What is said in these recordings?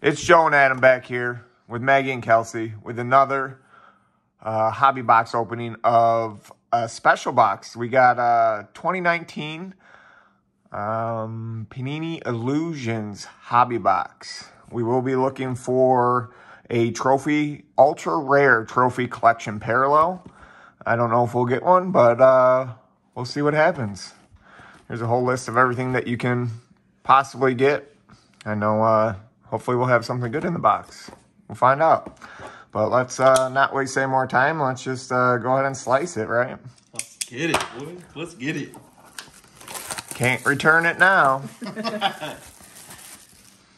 It's Joe and Adam back here with Maggie and Kelsey with another uh, hobby box opening of a special box. We got a 2019 um, Panini Illusions hobby box. We will be looking for a trophy, ultra rare trophy collection parallel. I don't know if we'll get one, but uh, we'll see what happens. There's a whole list of everything that you can possibly get. I know uh, hopefully we'll have something good in the box. We'll find out. But let's uh, not waste any more time. Let's just uh, go ahead and slice it, right? Let's get it, boy. Let's get it. Can't return it now.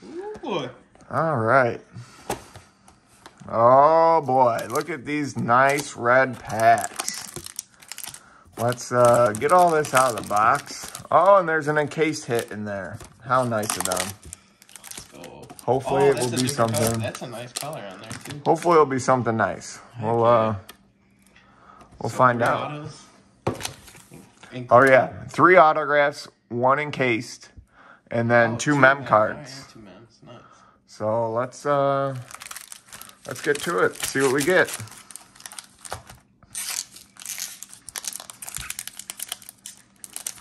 Ooh, boy. All right. Oh boy, look at these nice red packs. Let's uh, get all this out of the box. Oh, and there's an encased hit in there. How nice of them. Hopefully Oh, it will be different color. something. That's a nice color on there, too. Hopefully it'll be something nice. We'll uh, we'll find out. Oh yeah, three autographs, one encased, and then Oh, two mem mem. cards. Alright, two mems. Nice. So let's uh, let's get to it. See what we get.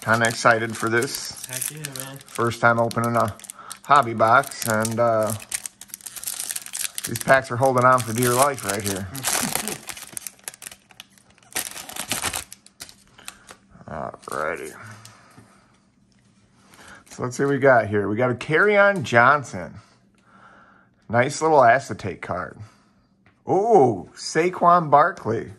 Kind of excited for this. Heck yeah, man. First time opening a hobby box, and uh, these packs are holding on for dear life right here. Alrighty. So let's see what we got here. We got a Kerryon Johnson. Nice little acetate card. Ooh, Saquon Barkley.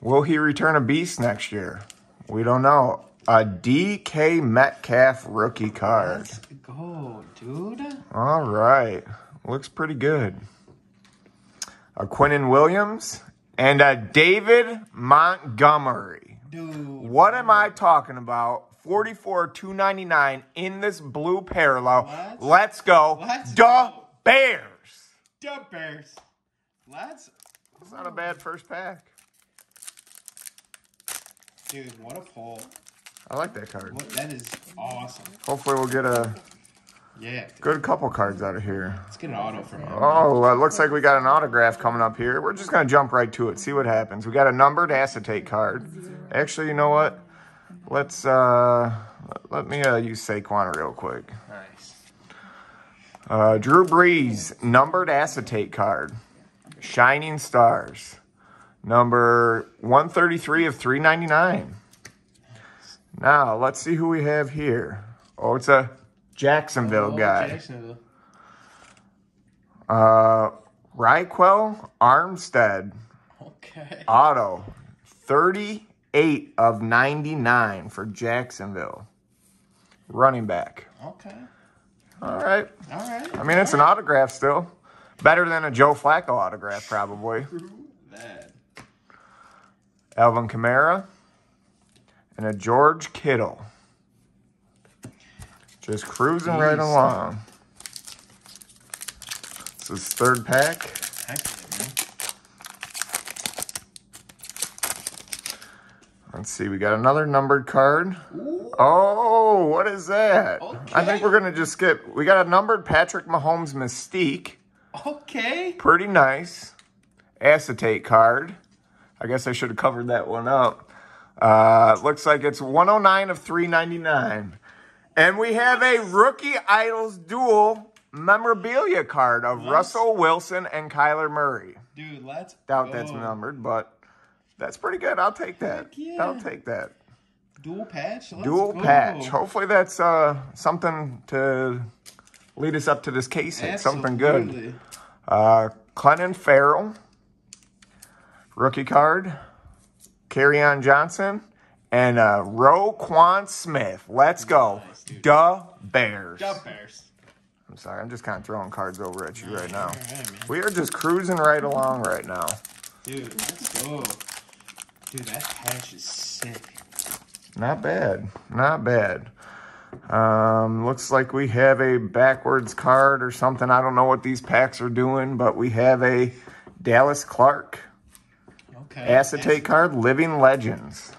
Will he return a beast next year? We don't know. A DK Metcalf rookie card. Let's go, dude. All right. Looks pretty good. A Quinnen Williams and a David Montgomery. Dude. What am I talking about? 44 299 in this blue parallel. What? Let's go. Let's go. Bears. The Bears. Let's. It's not a bad first pack. Dude, what a pull. I like that card. What, that is awesome. Hopefully we'll get a Yeah. good couple cards out of here. Let's get an auto from him. Oh, uh, looks like we got an autograph coming up here. We're just going to jump right to it, see what happens. We got a numbered acetate card. Actually, you know what? Let's, uh, let me uh, use Saquon real quick. Nice. Uh, Drew Brees, numbered acetate card. Shining Stars. Number 133 of 399. Now, let's see who we have here. Oh, it's a Jacksonville Oh, guy. Jacksonville. Uh, Ryquell Armstead. Okay. Auto. 38 of 99 for Jacksonville. Running back. Okay. All right. All right. I mean, it's an autograph still. Better than a Joe Flacco autograph, probably. True That. Alvin Kamara. And a George Kittle. Just cruising right along. This is third pack. Heck yeah, man. Let's see, we got another numbered card. Oh, what is that? I think we're going to just skip. We got a numbered Patrick Mahomes Mystique. Okay. Pretty nice. Acetate card. I guess I should have covered that one up. Uh, looks like it's 109 of 399. And we have a Rookie Idols dual memorabilia card of Nice. Russell Wilson and Kyler Murray. Dude, let's Doubt go. that's numbered, but that's pretty good. I'll take that. Yeah. I'll take that. Dual patch? Let's Dual go. patch. Hopefully that's uh, something to lead us up to this case. Something good. Uh, Clelin Ferrell. Rookie card. Kerryon Johnson. And uh, Roquan Smith. Let's go. Nice. Duh Bears. Jump Bears. I'm sorry. I'm just kind of throwing cards over at you right now. All right. We are just cruising right along right now. Dude, let's go. Dude, that patch is sick. Not bad. Not bad. Um, looks like we have a backwards card or something. I don't know what these packs are doing, but we have a Dallas Clark Okay. acetate card, Living Legends.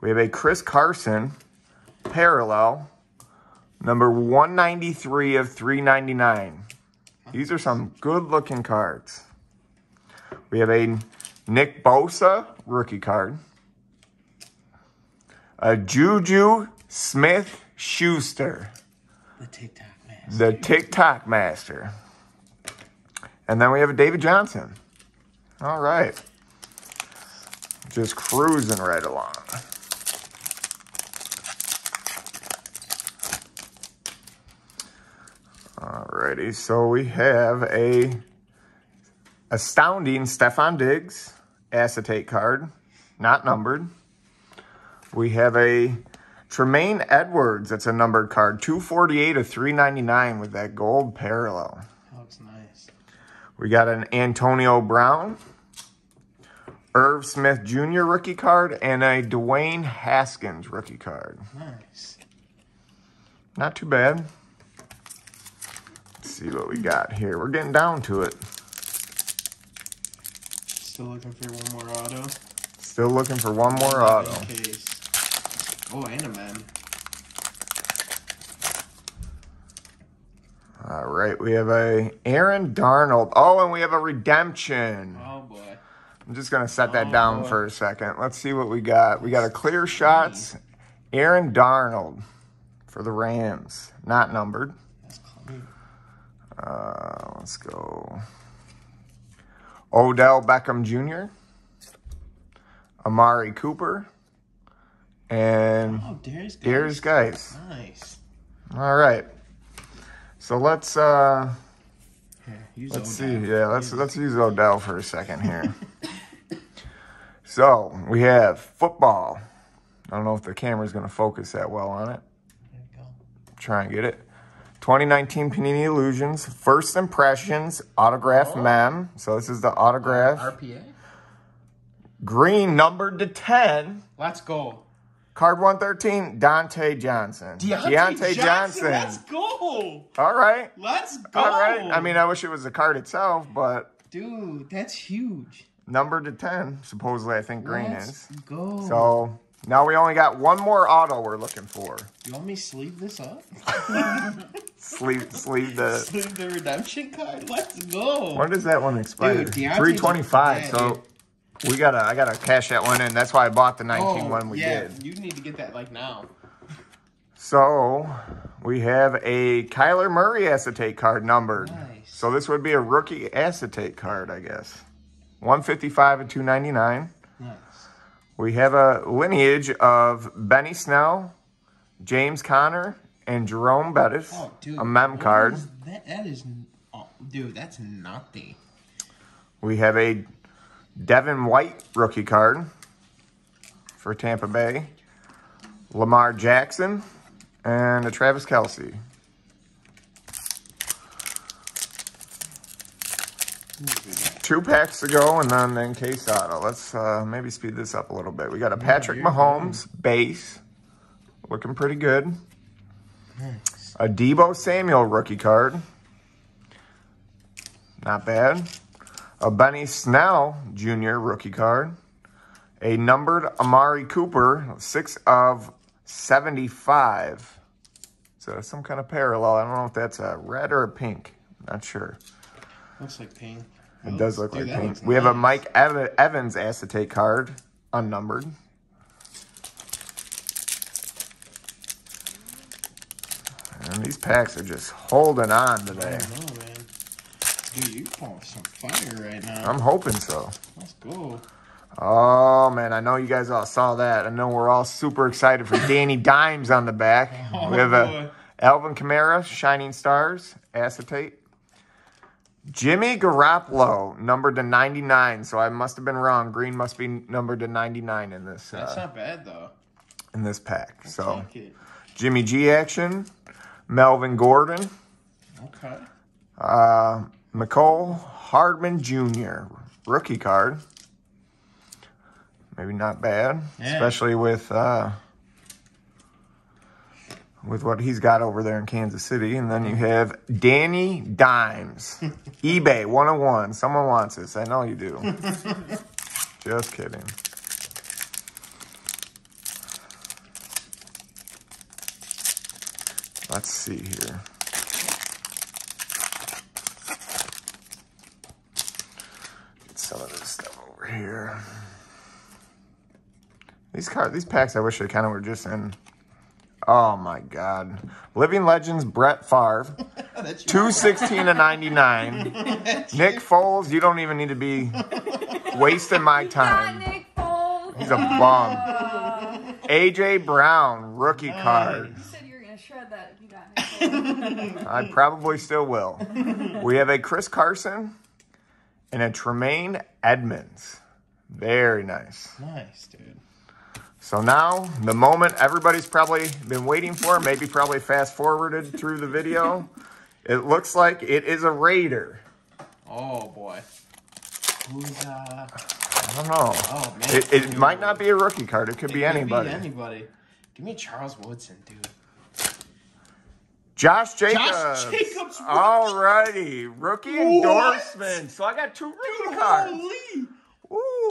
We have a Chris Carson parallel Number 193 of 399. These are some good looking cards. We have a Nick Bosa rookie card. A Juju Smith Schuster, The TikTok man. the TikTok master. And then we have a David Johnson. All right. Just cruising right along. Alrighty, so we have a astounding Stefon Diggs acetate card, not numbered. We have a Tremaine Edmunds, that's a numbered card, 248 of 399 with that gold parallel. That looks nice. We got an Antonio Brown, Irv Smith Jr. rookie card, and a Dwayne Haskins rookie card. Nice. Not too bad. Let's see what we got here. We're getting down to it. Still looking for one more auto. Still looking for one more auto. Case. Oh, and a man. All right, we have a Aaron Donald. Oh, and we have a redemption. Oh boy. I'm just gonna set that Oh, down for a second. Let's see what we got. We got a clear shots. Aaron Donald for the Rams, not numbered. Uh, let's go. Odell Beckham Jr., Amari Cooper, and Oh, Darius. Guice. Darius Guice. Nice. All right. So let's uh use let's see. Yeah, let's let's use Odell for a second here. so we have football. I don't know if the camera's gonna focus that well on it. There we go. Try and get it. 2019 Panini Illusions, First Impressions, Autograph Oh. Mem. So this is the autograph. RPA. Green, numbered to 10. Let's go. Card 113, Dante Johnson. Diontae, Johnson. Let's go. All right. Let's go. All right. I mean, I wish it was the card itself, but dude, that's huge. Numbered to 10, supposedly I think green Let's is. go. So now we only got one more auto we're looking for. you want me to sleeve this up? Sleeve, sleeve the. sleeve the redemption card. Let's go. When does that one expire? Dude, 325. so dude. we gotta, I gotta cash that one in. That's why I bought the 19 oh, one we yeah, did. you need to get that like now. So we have a Kyler Murray acetate card numbered. Nice. So this would be a rookie acetate card, I guess. 155 and 299. Nice. We have a lineage of Benny Snell, James Conner, and Jerome Bettis. Oh, dude. a mem card. is That, that is, oh, dude, that's nothing. We have a Devin White rookie card for Tampa Bay. Lamar Jackson and a Travis Kelce. Two packs to go, and then then case auto. Let's uh, maybe speed this up a little bit. We got a Patrick Mahomes base, looking pretty good. Nice. A Deebo Samuel rookie card, not bad. A Benny Snell Jr. rookie card. A numbered Amari Cooper, six of 75. So some kind of parallel. I don't know if that's a red or a pink. Not sure. Looks like pink. It does look like paint. We have a. Mike Ev- Evans acetate card, unnumbered. And these packs are just holding on I today. don't know, man. Dude, you're pulling some fire right now. I'm hoping so. Let's go. Oh man, I know you guys all saw that. I know we're all super excited for Danny Dimes on the back. Oh, we have a boy. Alvin Kamara, Shining Stars, acetate. Jimmy Garoppolo, numbered to 99. So I must have been wrong. Green must be numbered to 99 in this That's uh, not bad though. in this pack. So Take it. Jimmy G action, Melvin Gordon, Okay. uh, Mecole Hardman Jr. rookie card. Maybe not bad, Yeah. especially with uh, with what he's got over there in Kansas City. And then you have Danny Dimes, eBay 101. Someone wants this. I know you do. Just kidding. Let's see here. Get some of this stuff over here. These cards, these packs, I wish they kind of were just in. Oh my God. Living Legends, Brett Favre. That's 216 to 99. Nick Foles, you don't even need to be wasting my Got time. Nick Foles. He's a bum. AJ Brown, rookie card. You said you were gonna shred that if you got Nick Foles. I probably still will. We have a Chris Carson and a Tremaine Edmunds. Very nice. Nice, dude. So now, the moment everybody's probably been waiting for, maybe probably fast forwarded through the video, it looks like it is a Raider. Oh boy. Who's uh? I don't know. Oh man. It, it might not be a rookie card. It could It be could anybody. anybody. Give me Charles Woodson, dude. Josh Jacobs. Josh Jacobs, rookie. Alrighty. Rookie What? endorsement. So I got two rookie cards. Holy!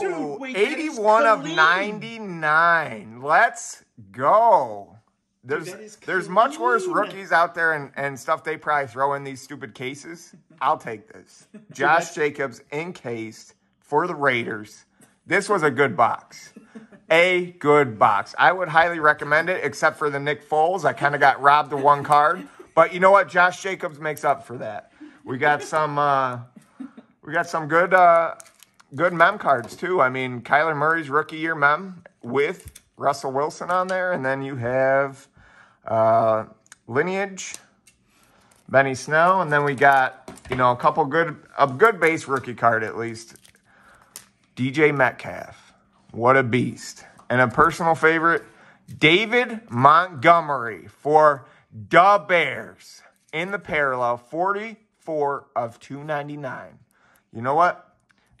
Dude, wait, 81 of 99. Let's go. There's is there's much worse rookies out there and, and stuff they probably throw in these stupid cases. I'll take this. Josh Jacobs encased for the Raiders. This was a good box. A good box. I would highly recommend it, except for the Nick Foles. I kind of got robbed of one card. But you know what? Josh Jacobs makes up for that. We got some uh, we got some good uh, good mem cards too. I mean, Kyler Murray's rookie year mem with Russell Wilson on there, and then you have uh, lineage, Benny Snell, and then we got you know a couple good a good base rookie card at least. DJ Metcalf, what a beast, and a personal favorite, David Montgomery for the Bears in the parallel, forty four of two ninety nine. You know what?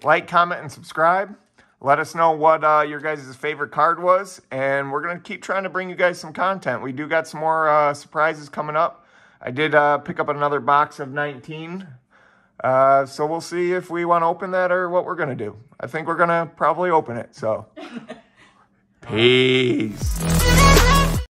Like, comment, and subscribe. Let us know what uh, your guys' favorite card was, and we're gonna keep trying to bring you guys some content. We do got some more uh, surprises coming up. I did uh, pick up another box of 19, uh, so we'll see if we want to open that or what we're gonna do. I think we're gonna probably open it. So, peace.